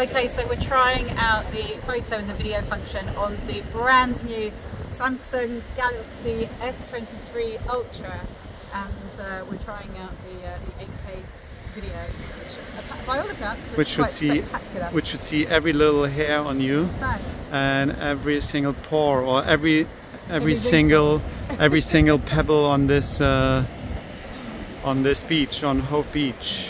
Okay, so we're trying out the photo and the video function on the brand new Samsung Galaxy S23 Ultra and uh, we're trying out the, uh, the 8K video, which by all accounts which should see which should see every little hair on you Thanks. and every single pore or every every, every single every single pebble on this uh, on this beach on Hove Beach.